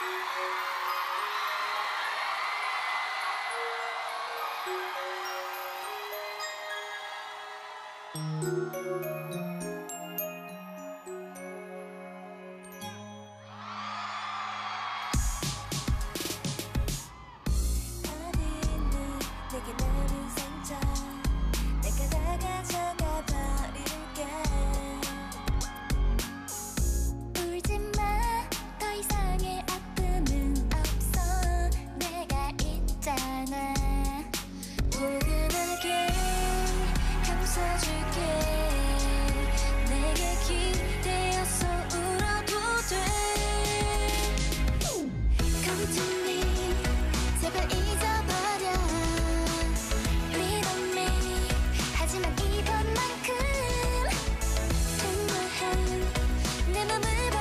Thank you. 내 맘을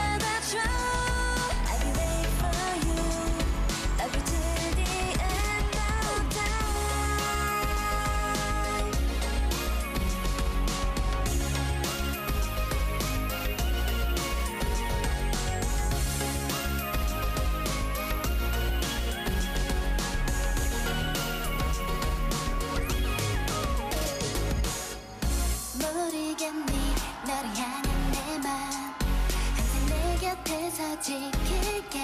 곁에서 지킬게